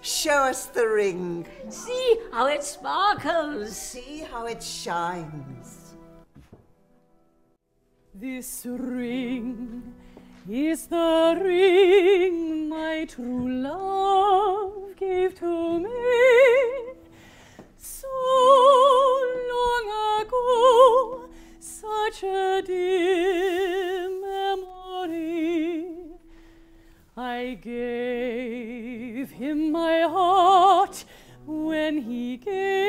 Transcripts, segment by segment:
show us the ring. See how it sparkles. See how it shines. This ring is the ring my true love gave to me so long ago, such a dear memory. I gave him my heart when he gave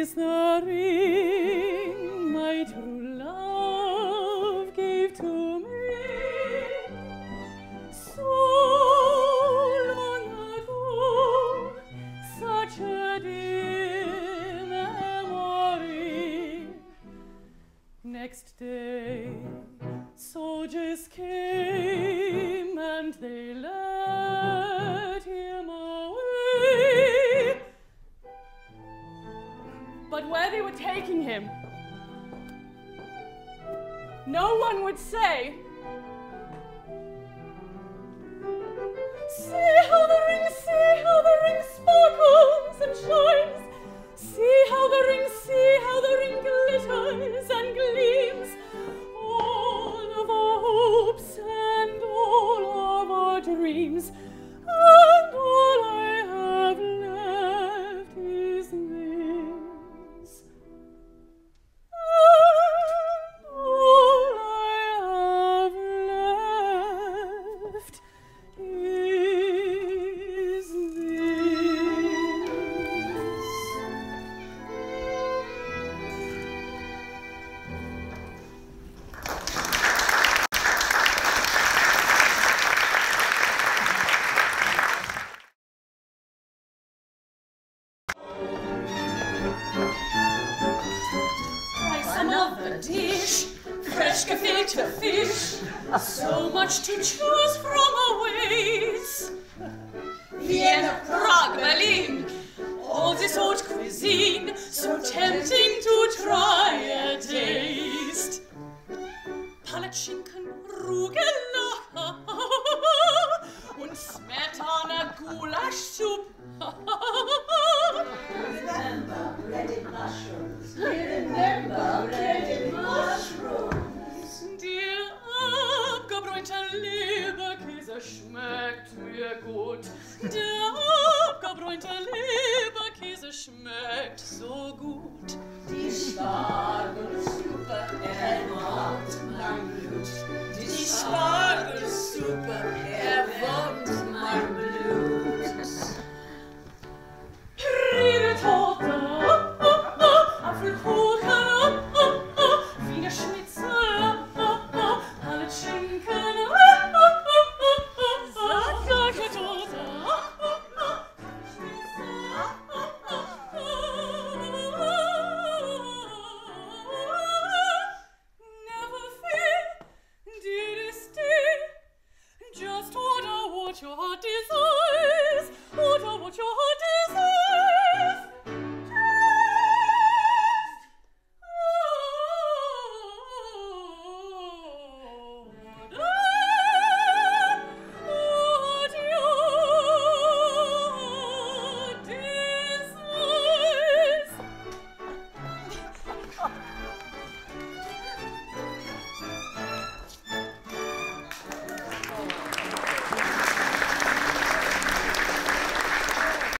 is the ring my true love gave to me so long ago, such a dear memory. Next day, soldiers came and they left. Him, no one would say. See how the ring, see how the ring sparkles and shines. See how the ring, see how the ring glitters and gleams. All of our hopes and all of our dreams, and all I have dish, fresh gefilte fish, so much to choose from awaits. Vienna, Prague, Berlin, all this old cuisine, so tempting to try a taste. Palatschinken, schmeckt mir gut. Der abgebräunte Leberkäse schmeckt so gut.